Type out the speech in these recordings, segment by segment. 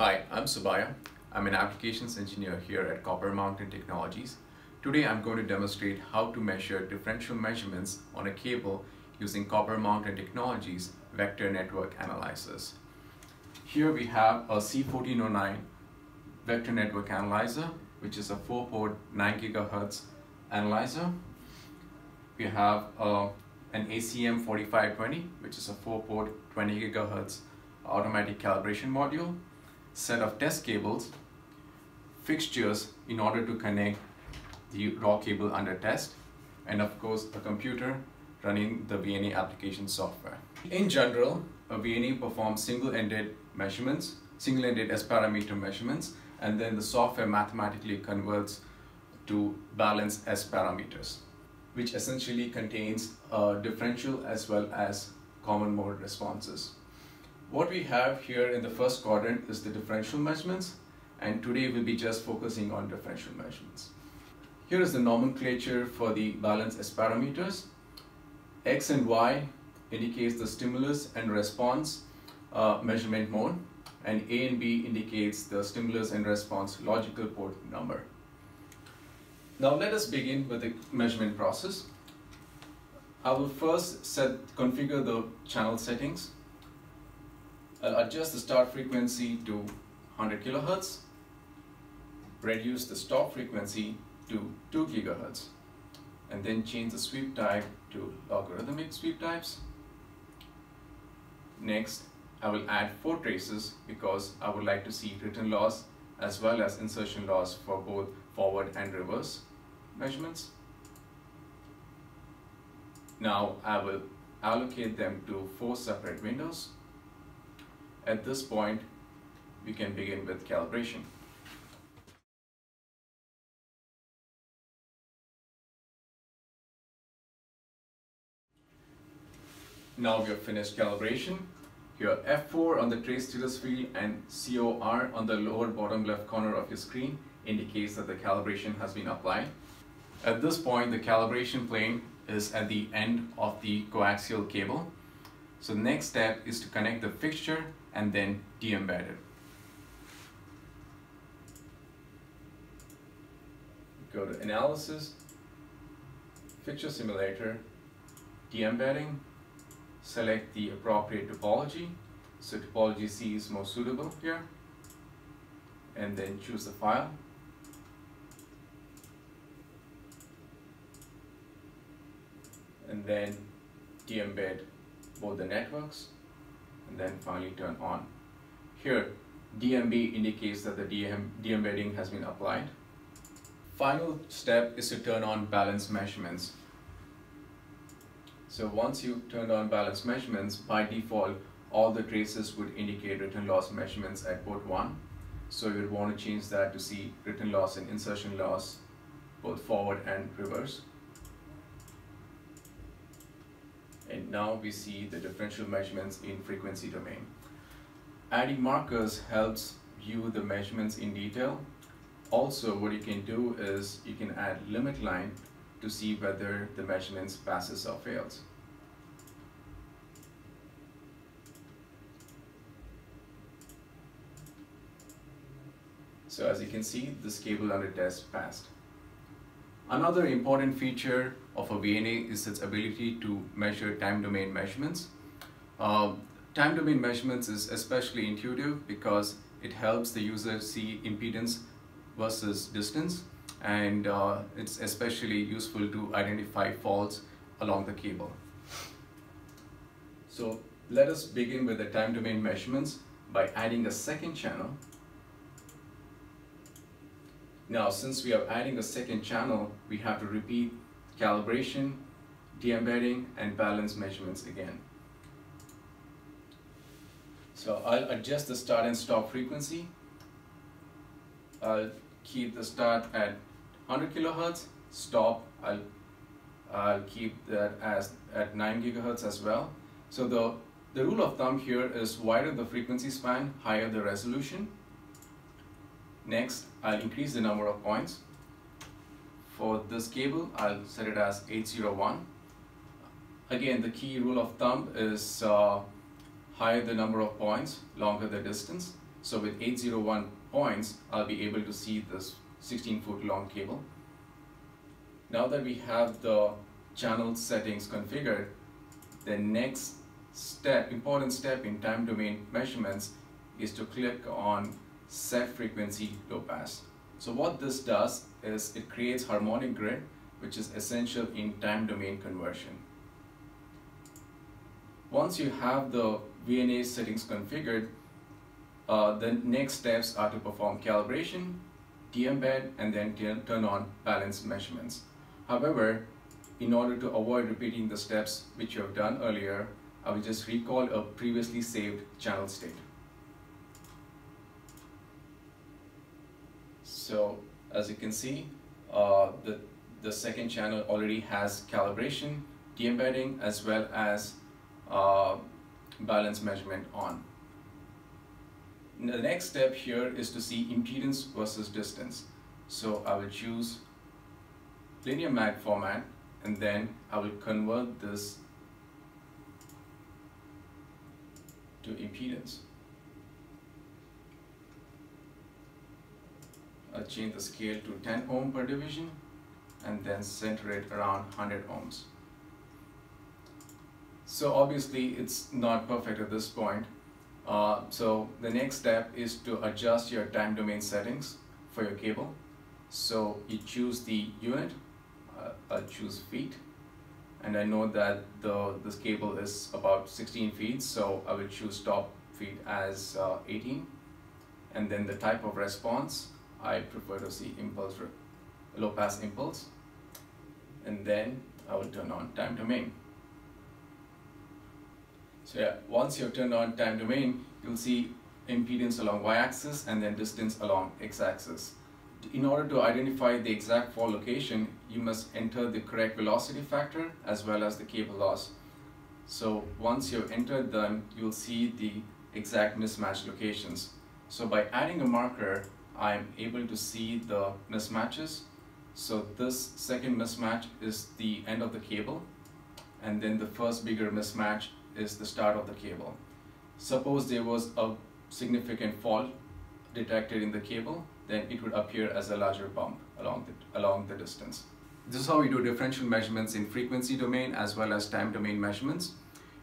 Hi, I'm Subbaiah. I'm an applications engineer here at Copper Mountain Technologies. Today I'm going to demonstrate how to measure differential measurements on a cable using Copper Mountain Technologies vector network analyzers. Here we have a C1409 vector network analyzer, which is a 4-port 9 gigahertz analyzer. We have uh, an ACM 4520, which is a 4-port 20 gigahertz automatic calibration module, set of test cables, fixtures in order to connect the raw cable under test, and of course a computer running the VNA application software. In general, a VNA performs single-ended measurements, single-ended S parameter measurements, and then the software mathematically converts to balanced S parameters, which essentially contains a differential as well as common mode responses. What we have here in the first quadrant is the differential measurements, and today we'll be just focusing on differential measurements. Here is the nomenclature for the balance S parameters. X and Y indicates the stimulus and response uh, measurement mode and A and B indicates the stimulus and response logical port number. Now let us begin with the measurement process. I will first set configure the channel settings. I'll adjust the start frequency to 100 kilohertz, reduce the stop frequency to 2 gigahertz, and then change the sweep type to logarithmic sweep types. Next, I will add four traces because I would like to see return loss as well as insertion loss for both forward and reverse measurements. Now I will allocate them to four separate windows. At this point, we can begin with calibration. Now we have finished calibration. Here F4 on the trace status field and COR on the lower bottom left corner of your screen indicates that the calibration has been applied. At this point, the calibration plane is at the end of the coaxial cable. So the next step is to connect the fixture and then de-embed it. Go to Analysis, Fixture Simulator, De-embedding, select the appropriate topology. So topology C is most suitable here. And then choose the file. And then de-embed both the networks and then finally turn on. Here, DMB indicates that the de-embedding has been applied. Final step is to turn on balance measurements. So once you turned on balance measurements, by default, all the traces would indicate return loss measurements at port 1. So you would want to change that to see return loss and insertion loss, both forward and reverse. And now we see the differential measurements in frequency domain. Adding markers helps view the measurements in detail. Also, what you can do is you can add limit line to see whether the measurements passes or fails. So as you can see, this cable under test passed. Another important feature of a VNA is its ability to measure time domain measurements. Uh, time domain measurements is especially intuitive because it helps the user see impedance versus distance and uh, it's especially useful to identify faults along the cable. So let us begin with the time domain measurements by adding a second channel. Now since we are adding a second channel, we have to repeat calibration, de-embedding, and balance measurements again. So I'll adjust the start and stop frequency. I'll keep the start at 100 kilohertz, stop, I'll, I'll keep that as at 9 gigahertz as well. So the, the rule of thumb here is wider the frequency span, higher the resolution. Next, I'll increase the number of points. For this cable, I'll set it as 801. Again, the key rule of thumb is uh, higher the number of points, longer the distance. So with 801 points, I'll be able to see this 16 foot long cable. Now that we have the channel settings configured, the next step, important step in time domain measurements is to click on set frequency low pass. So what this does is it creates harmonic grid, which is essential in time domain conversion. Once you have the VNA settings configured, uh, the next steps are to perform calibration, de-embed, and then turn on balance measurements. However, in order to avoid repeating the steps which you have done earlier, I will just recall a previously saved channel state. So as you can see, uh, the, the second channel already has calibration, de-embedding, as well as uh, balance measurement on. The next step here is to see impedance versus distance. So I will choose linear mag format and then I will convert this to impedance. Change the scale to 10 ohm per division and then center it around 100 ohms. So obviously it's not perfect at this point. Uh, so the next step is to adjust your time domain settings for your cable. So you choose the unit, uh, I'll choose feet, and I know that the this cable is about 16 feet, so I will choose top feet as uh, 18. And then the type of response, I prefer to see impulse, low pass impulse. And then I will turn on time domain. So yeah, once you've turned on time domain, you'll see impedance along y-axis and then distance along x-axis. In order to identify the exact fault location, you must enter the correct velocity factor as well as the cable loss. So once you've entered them, you'll see the exact mismatch locations. So by adding a marker, I'm able to see the mismatches. So this second mismatch is the end of the cable. And then the first bigger mismatch is the start of the cable. Suppose there was a significant fault detected in the cable, then it would appear as a larger bump along the, along the distance. This is how we do differential measurements in frequency domain as well as time domain measurements.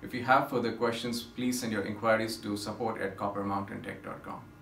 If you have further questions, please send your inquiries to support at coppermountaintech.com.